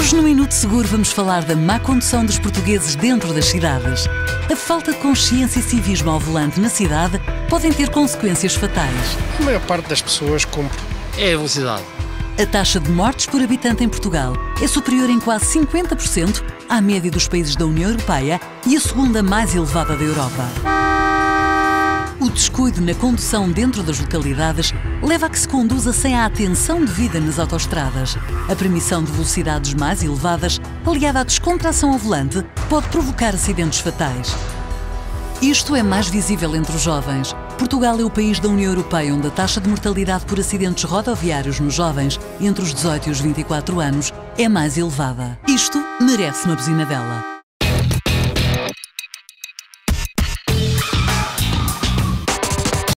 Hoje no Minuto Seguro vamos falar da má condução dos portugueses dentro das cidades. A falta de consciência e civismo ao volante na cidade podem ter consequências fatais. A maior parte das pessoas cumpre. É a velocidade. A taxa de mortes por habitante em Portugal é superior em quase 50% à média dos países da União Europeia e a segunda mais elevada da Europa. Descuido na condução dentro das localidades leva a que se conduza sem a atenção devida nas autoestradas. A permissão de velocidades mais elevadas, aliada à descontração ao volante, pode provocar acidentes fatais. Isto é mais visível entre os jovens. Portugal é o país da União Europeia onde a taxa de mortalidade por acidentes rodoviários nos jovens entre os 18 e os 24 anos é mais elevada. Isto merece uma buzinadela.